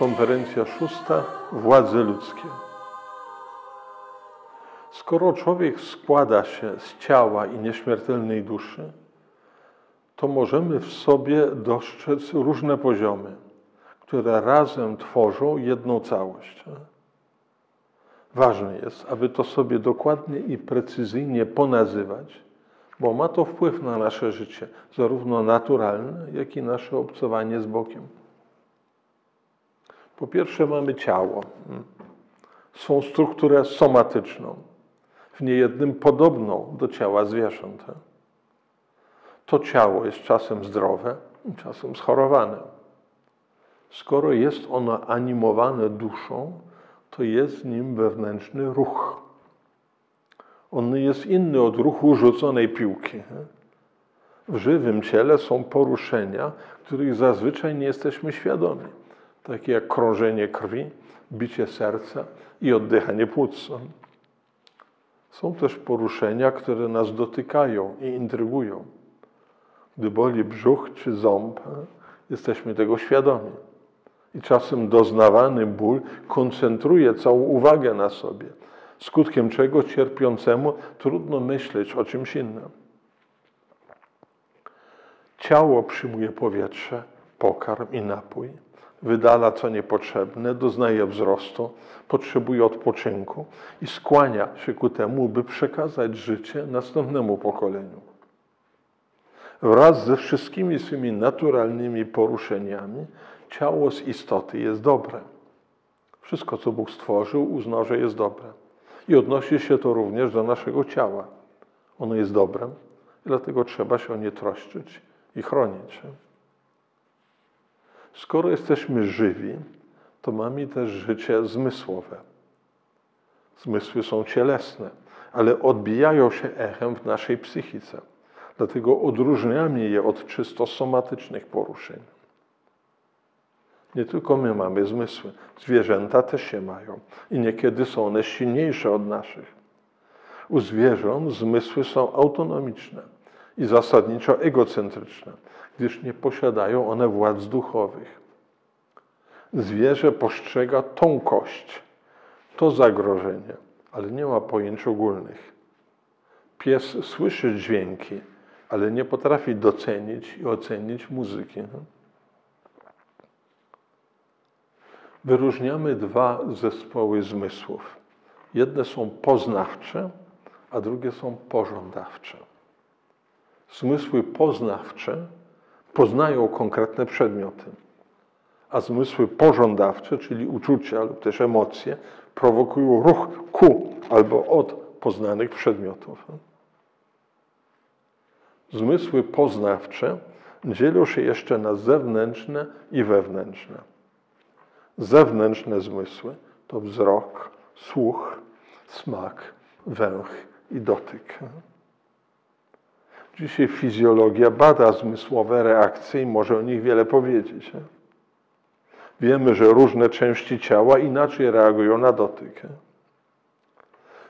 Konferencja szósta Władze ludzkie. Skoro człowiek składa się z ciała i nieśmiertelnej duszy, to możemy w sobie dostrzec różne poziomy, które razem tworzą jedną całość. Ważne jest, aby to sobie dokładnie i precyzyjnie ponazywać, bo ma to wpływ na nasze życie, zarówno naturalne, jak i nasze obcowanie z Bogiem. Po pierwsze mamy ciało. Swą strukturę somatyczną, w niejednym podobną do ciała zwierząt. To ciało jest czasem zdrowe, czasem schorowane. Skoro jest ono animowane duszą, to jest w nim wewnętrzny ruch. On jest inny od ruchu rzuconej piłki. W żywym ciele są poruszenia, których zazwyczaj nie jesteśmy świadomi takie jak krążenie krwi, bicie serca i oddychanie płuc. Są też poruszenia, które nas dotykają i intrygują. Gdy boli brzuch czy ząb, jesteśmy tego świadomi. I czasem doznawany ból koncentruje całą uwagę na sobie, skutkiem czego cierpiącemu trudno myśleć o czymś innym. Ciało przyjmuje powietrze, pokarm i napój wydala co niepotrzebne, doznaje wzrostu, potrzebuje odpoczynku i skłania się ku temu, by przekazać życie następnemu pokoleniu. Wraz ze wszystkimi swymi naturalnymi poruszeniami, ciało z istoty jest dobre. Wszystko, co Bóg stworzył, uznał, że jest dobre. I odnosi się to również do naszego ciała. Ono jest dobrem, dlatego trzeba się o nie troszczyć i chronić. Skoro jesteśmy żywi, to mamy też życie zmysłowe. Zmysły są cielesne, ale odbijają się echem w naszej psychice. Dlatego odróżniamy je od czysto somatycznych poruszeń. Nie tylko my mamy zmysły, zwierzęta też się mają i niekiedy są one silniejsze od naszych. U zwierząt zmysły są autonomiczne i zasadniczo egocentryczne gdyż nie posiadają one władz duchowych. Zwierzę postrzega tą kość, to zagrożenie, ale nie ma pojęć ogólnych. Pies słyszy dźwięki, ale nie potrafi docenić i ocenić muzyki. Wyróżniamy dwa zespoły zmysłów. Jedne są poznawcze, a drugie są pożądawcze. Zmysły poznawcze poznają konkretne przedmioty. A zmysły pożądawcze, czyli uczucia lub też emocje, prowokują ruch ku albo od poznanych przedmiotów. Zmysły poznawcze dzielą się jeszcze na zewnętrzne i wewnętrzne. Zewnętrzne zmysły to wzrok, słuch, smak, węch i dotyk. Dzisiaj fizjologia bada zmysłowe reakcje i może o nich wiele powiedzieć. Wiemy, że różne części ciała inaczej reagują na dotyk.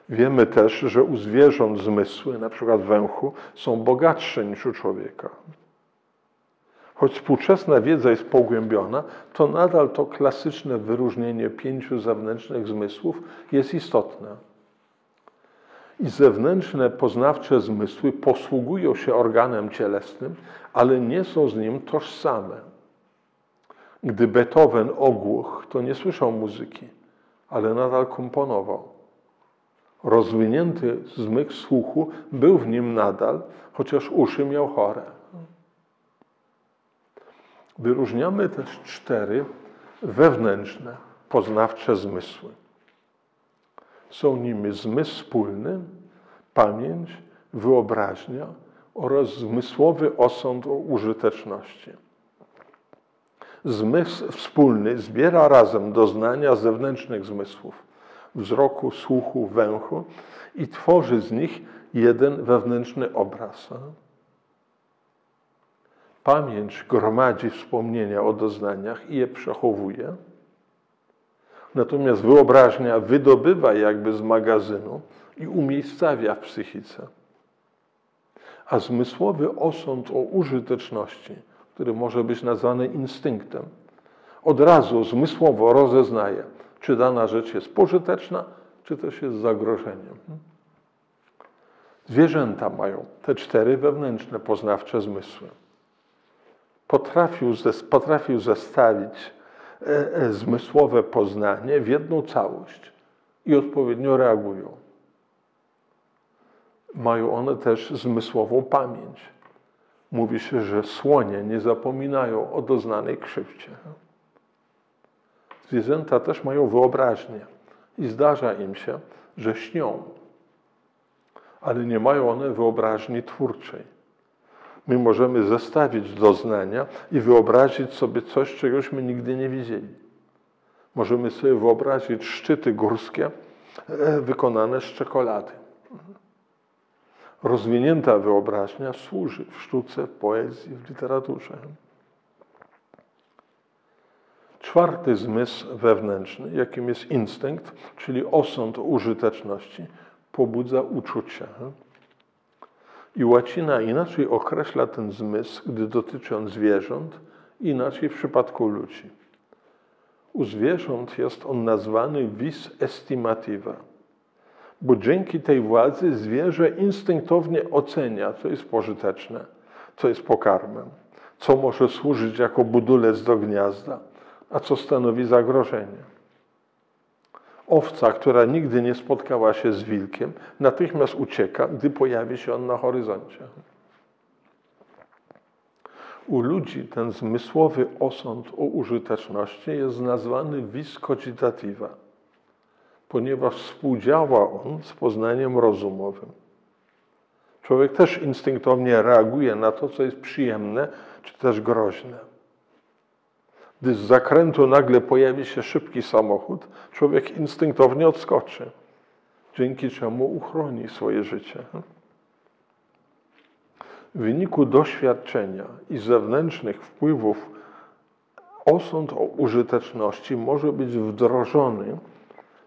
Wiemy też, że u zwierząt zmysły, na przykład węchu, są bogatsze niż u człowieka. Choć współczesna wiedza jest pogłębiona, to nadal to klasyczne wyróżnienie pięciu zewnętrznych zmysłów jest istotne i zewnętrzne poznawcze zmysły posługują się organem cielesnym, ale nie są z nim tożsame. Gdy Beethoven ogłuch, to nie słyszał muzyki, ale nadal komponował. Rozwinięty zmysł słuchu był w nim nadal, chociaż uszy miał chore. Wyróżniamy też cztery wewnętrzne, poznawcze zmysły. Są nimi zmysł wspólny, pamięć, wyobraźnia oraz zmysłowy osąd o użyteczności. Zmysł wspólny zbiera razem doznania zewnętrznych zmysłów wzroku, słuchu, węchu i tworzy z nich jeden wewnętrzny obraz. Pamięć gromadzi wspomnienia o doznaniach i je przechowuje Natomiast wyobraźnia wydobywa jakby z magazynu i umiejscawia w psychice. A zmysłowy osąd o użyteczności, który może być nazwany instynktem, Od razu zmysłowo rozeznaje, czy dana rzecz jest pożyteczna, czy też jest zagrożeniem. Zwierzęta mają te cztery wewnętrzne poznawcze zmysły. Potrafił, potrafił zestawić zmysłowe poznanie w jedną całość i odpowiednio reagują. Mają one też zmysłową pamięć. Mówi się, że słonie nie zapominają o doznanej krzywdzie. Zwierzęta też mają wyobraźnię i zdarza im się, że śnią, ale nie mają one wyobraźni twórczej. My możemy zestawić doznania i wyobrazić sobie coś, czegośmy nigdy nie widzieli. Możemy sobie wyobrazić szczyty górskie e, wykonane z czekolady. Rozwinięta wyobraźnia służy w sztuce, w poezji, w literaturze. Czwarty zmysł wewnętrzny, jakim jest instynkt, czyli osąd użyteczności, pobudza uczucia. I łacina inaczej określa ten zmysł, gdy dotyczy on zwierząt, inaczej w przypadku ludzi. U zwierząt jest on nazwany vis estimativa, bo dzięki tej władzy zwierzę instynktownie ocenia, co jest pożyteczne, co jest pokarmem, co może służyć jako budulec do gniazda, a co stanowi zagrożenie. Owca, która nigdy nie spotkała się z wilkiem, natychmiast ucieka, gdy pojawi się on na horyzoncie. U ludzi ten zmysłowy osąd o użyteczności jest nazwany vis cogitativa, ponieważ współdziała on z poznaniem rozumowym. Człowiek też instynktownie reaguje na to, co jest przyjemne czy też groźne. Gdy z zakrętu nagle pojawi się szybki samochód, człowiek instynktownie odskoczy, dzięki czemu uchroni swoje życie. W wyniku doświadczenia i zewnętrznych wpływów osąd o użyteczności może być wdrożony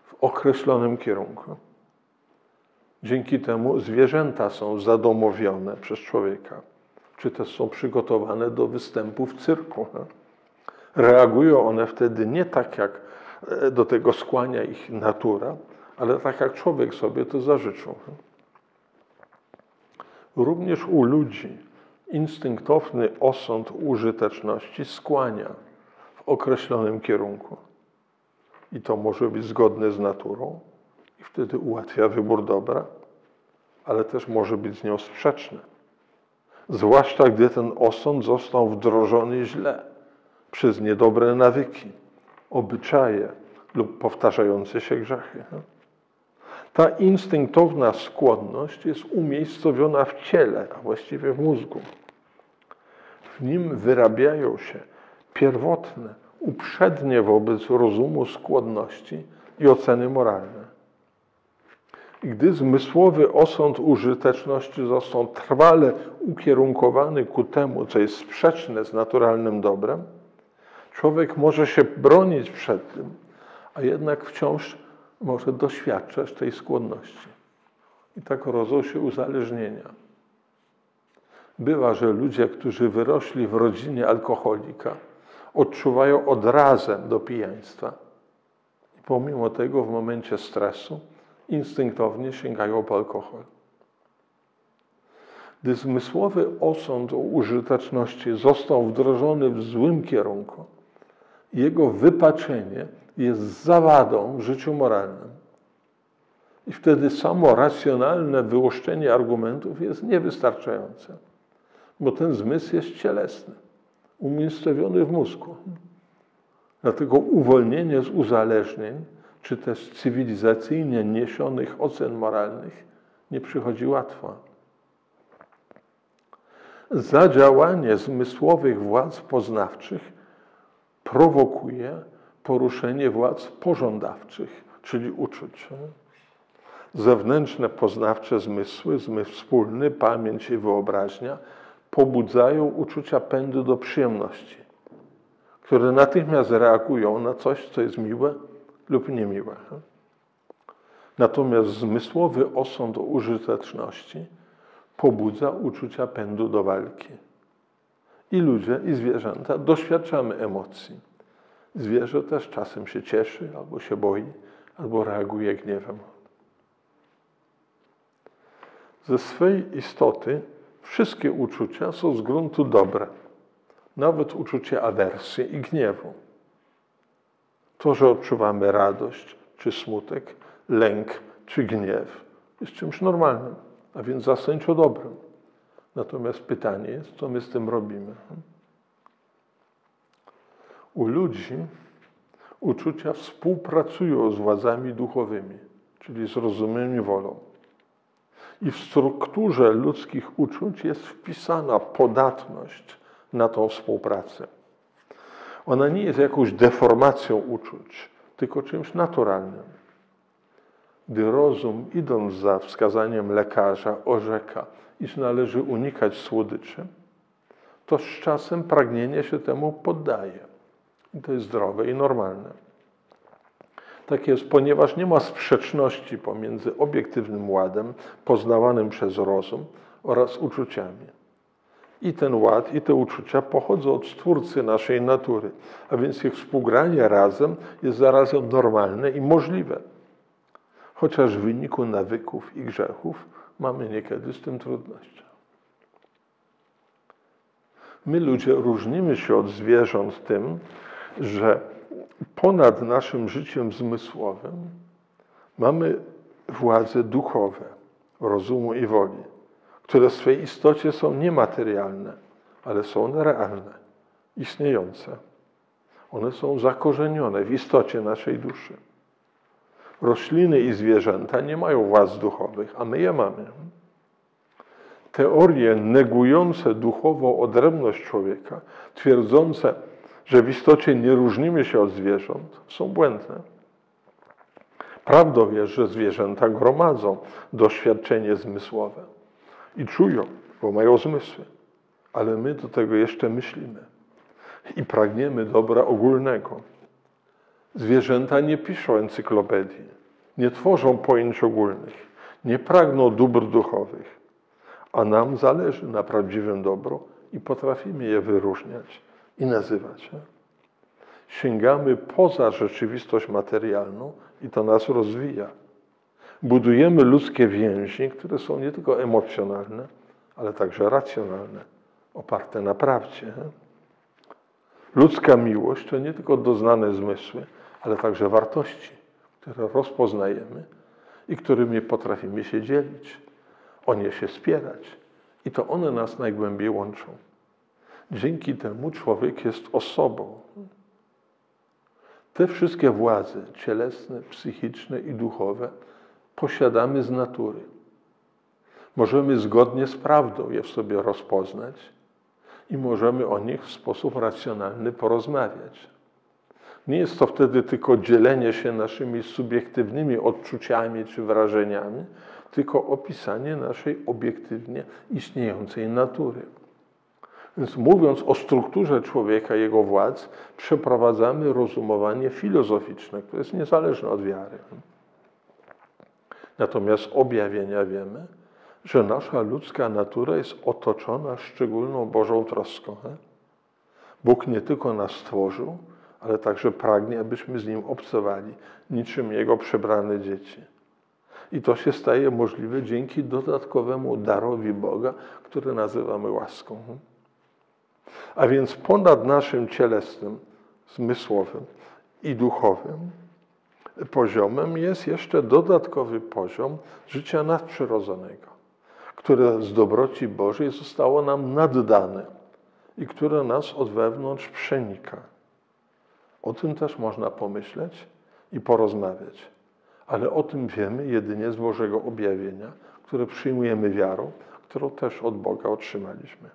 w określonym kierunku. Dzięki temu zwierzęta są zadomowione przez człowieka, czy też są przygotowane do występu w cyrku reagują one wtedy nie tak, jak e, do tego skłania ich natura, ale tak, jak człowiek sobie to zażyczył. Również u ludzi instynktowny osąd użyteczności skłania w określonym kierunku. I to może być zgodne z naturą i wtedy ułatwia wybór dobra, ale też może być z nią sprzeczne. Zwłaszcza gdy ten osąd został wdrożony źle przez niedobre nawyki, obyczaje lub powtarzające się grzechy. Ta instynktowna skłonność jest umiejscowiona w ciele, a właściwie w mózgu. W nim wyrabiają się pierwotne, uprzednie wobec rozumu skłonności i oceny moralne. I gdy zmysłowy osąd użyteczności został trwale ukierunkowany ku temu, co jest sprzeczne z naturalnym dobrem, Człowiek może się bronić przed tym, a jednak wciąż może doświadczać tej skłonności. I tak rodzą się uzależnienia. Bywa, że ludzie, którzy wyrośli w rodzinie alkoholika, odczuwają odrazem do pijaństwa. I pomimo tego w momencie stresu instynktownie sięgają po alkohol. Gdy zmysłowy osąd o użyteczności został wdrożony w złym kierunku, jego wypaczenie jest zawadą w życiu moralnym. I wtedy samo racjonalne wyłuszczenie argumentów jest niewystarczające, bo ten zmysł jest cielesny, umiejscowiony w mózgu. Dlatego uwolnienie z uzależnień, czy też cywilizacyjnie niesionych ocen moralnych nie przychodzi łatwo. Zadziałanie zmysłowych władz poznawczych prowokuje poruszenie władz pożądawczych, czyli uczuć. Zewnętrzne poznawcze zmysły, zmysł wspólny, pamięć i wyobraźnia pobudzają uczucia pędu do przyjemności, które natychmiast reagują na coś, co jest miłe lub niemiłe. Natomiast zmysłowy osąd o użyteczności pobudza uczucia pędu do walki i ludzie, i zwierzęta doświadczamy emocji. Zwierzę też czasem się cieszy, albo się boi, albo reaguje gniewem. Ze swej istoty wszystkie uczucia są z gruntu dobre, nawet uczucie awersji i gniewu. To, że odczuwamy radość czy smutek, lęk czy gniew, jest czymś normalnym, a więc zasadniczo dobrym. Natomiast pytanie jest, co my z tym robimy. U ludzi uczucia współpracują z władzami duchowymi, czyli z rozumem i wolą. I w strukturze ludzkich uczuć jest wpisana podatność na tą współpracę. Ona nie jest jakąś deformacją uczuć, tylko czymś naturalnym. Gdy rozum, idąc za wskazaniem lekarza, orzeka, iż należy unikać słodyczy, to z czasem pragnienie się temu poddaje. I to jest zdrowe i normalne. Tak jest, ponieważ nie ma sprzeczności pomiędzy obiektywnym ładem poznawanym przez rozum oraz uczuciami. I ten ład, i te uczucia pochodzą od Stwórcy naszej natury, a więc ich współgranie razem jest zarazem normalne i możliwe. Chociaż w wyniku nawyków i grzechów mamy niekiedy z tym trudność. My ludzie różnimy się od zwierząt tym, że ponad naszym życiem zmysłowym mamy władze duchowe, rozumu i woli, które w swej istocie są niematerialne, ale są one realne, istniejące. One są zakorzenione w istocie naszej duszy. Rośliny i zwierzęta nie mają władz duchowych, a my je mamy. Teorie negujące duchową odrębność człowieka, twierdzące, że w istocie nie różnimy się od zwierząt, są błędne. Prawdą jest, że zwierzęta gromadzą doświadczenie zmysłowe i czują, bo mają zmysły, ale my do tego jeszcze myślimy i pragniemy dobra ogólnego. Zwierzęta nie piszą encyklopedii, nie tworzą pojęć ogólnych, nie pragną dóbr duchowych, a nam zależy na prawdziwym dobru i potrafimy je wyróżniać i nazywać. Sięgamy poza rzeczywistość materialną i to nas rozwija. Budujemy ludzkie więzi, które są nie tylko emocjonalne, ale także racjonalne, oparte na prawdzie. Ludzka miłość to nie tylko doznane zmysły, ale także wartości, które rozpoznajemy i którymi potrafimy się dzielić, o nie się spierać. I to one nas najgłębiej łączą. Dzięki temu człowiek jest osobą. Te wszystkie władze cielesne, psychiczne i duchowe posiadamy z natury. Możemy zgodnie z prawdą je w sobie rozpoznać i możemy o nich w sposób racjonalny porozmawiać. Nie jest to wtedy tylko dzielenie się naszymi subiektywnymi odczuciami czy wrażeniami, tylko opisanie naszej obiektywnie istniejącej natury. Więc mówiąc o strukturze człowieka, jego władz, przeprowadzamy rozumowanie filozoficzne, które jest niezależne od wiary. Natomiast objawienia wiemy, że nasza ludzka natura jest otoczona szczególną Bożą troską. Bóg nie tylko nas stworzył, ale także pragnie, abyśmy z Nim obcowali, niczym Jego przebrane dzieci. I to się staje możliwe dzięki dodatkowemu darowi Boga, który nazywamy łaską. A więc ponad naszym cielesnym, zmysłowym i duchowym poziomem jest jeszcze dodatkowy poziom życia nadprzyrodzonego, które z dobroci Bożej zostało nam naddane i które nas od wewnątrz przenika. O tym też można pomyśleć i porozmawiać, ale o tym wiemy jedynie z Bożego objawienia, które przyjmujemy wiarą, którą też od Boga otrzymaliśmy.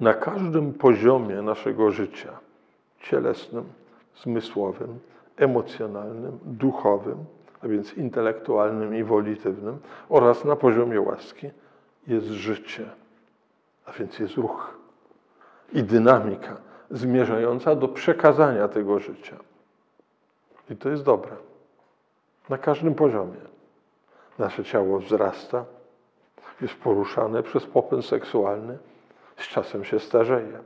Na każdym poziomie naszego życia cielesnym, zmysłowym, emocjonalnym, duchowym, a więc intelektualnym i wolitywnym, oraz na poziomie łaski jest życie, a więc jest ruch i dynamika zmierzająca do przekazania tego życia. I to jest dobre. Na każdym poziomie. Nasze ciało wzrasta, jest poruszane przez popęd seksualny, z czasem się starzeje.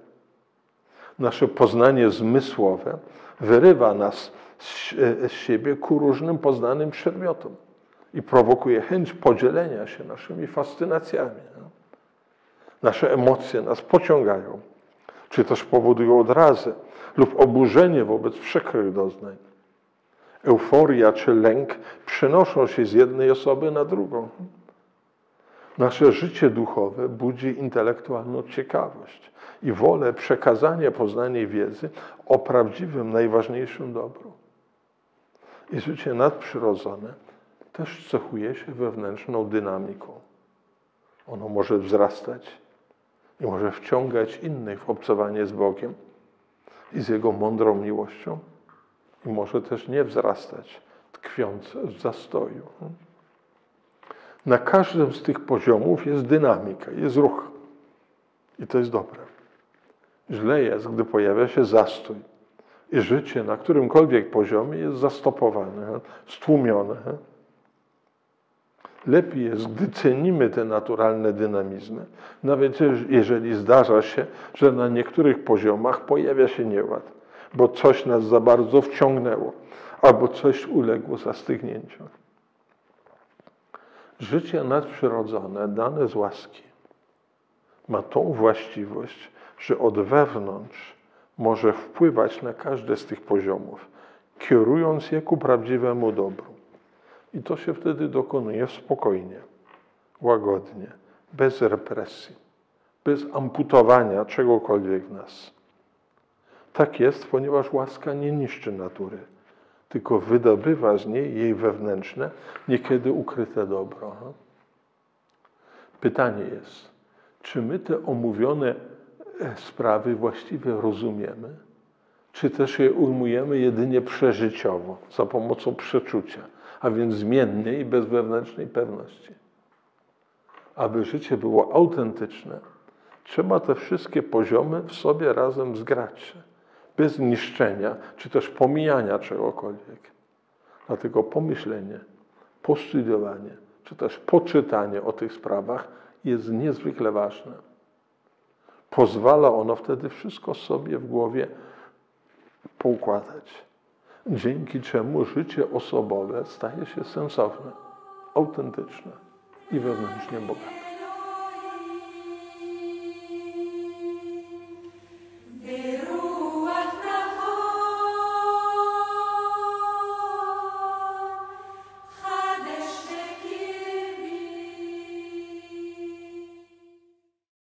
Nasze poznanie zmysłowe wyrywa nas z, z siebie ku różnym poznanym przedmiotom i prowokuje chęć podzielenia się naszymi fascynacjami. Nasze emocje nas pociągają, czy też powodują odrazę lub oburzenie wobec przykrych doznań. Euforia czy lęk przenoszą się z jednej osoby na drugą. Nasze życie duchowe budzi intelektualną ciekawość i wolę przekazania poznanej wiedzy o prawdziwym, najważniejszym dobru. I życie nadprzyrodzone też cechuje się wewnętrzną dynamiką. Ono może wzrastać i może wciągać innych w obcowanie z Bogiem i z Jego mądrą miłością, i może też nie wzrastać, tkwiąc w zastoju. Na każdym z tych poziomów jest dynamika, jest ruch. I to jest dobre. Źle jest, gdy pojawia się zastój. I życie na którymkolwiek poziomie jest zastopowane, stłumione. Lepiej jest, gdy cenimy te naturalne dynamizmy, nawet jeżeli zdarza się, że na niektórych poziomach pojawia się nieład, bo coś nas za bardzo wciągnęło, albo coś uległo zastygnięciu. Życie nadprzyrodzone, dane z łaski, ma tą właściwość, że od wewnątrz może wpływać na każdy z tych poziomów, kierując je ku prawdziwemu dobru. I to się wtedy dokonuje spokojnie, łagodnie, bez represji, bez amputowania czegokolwiek w nas. Tak jest, ponieważ łaska nie niszczy natury, tylko wydobywa z niej jej wewnętrzne, niekiedy ukryte dobro. Pytanie jest, czy my te omówione e, sprawy właściwie rozumiemy, czy też je ujmujemy jedynie przeżyciowo, za pomocą przeczucia, a więc zmiennej i bez wewnętrznej pewności. Aby życie było autentyczne, trzeba te wszystkie poziomy w sobie razem zgrać bez niszczenia, czy też pomijania czegokolwiek. Dlatego pomyślenie, postudiowanie, czy też poczytanie o tych sprawach jest niezwykle ważne. Pozwala ono wtedy wszystko sobie w głowie poukładać, dzięki czemu życie osobowe staje się sensowne, autentyczne i wewnętrznie bogate.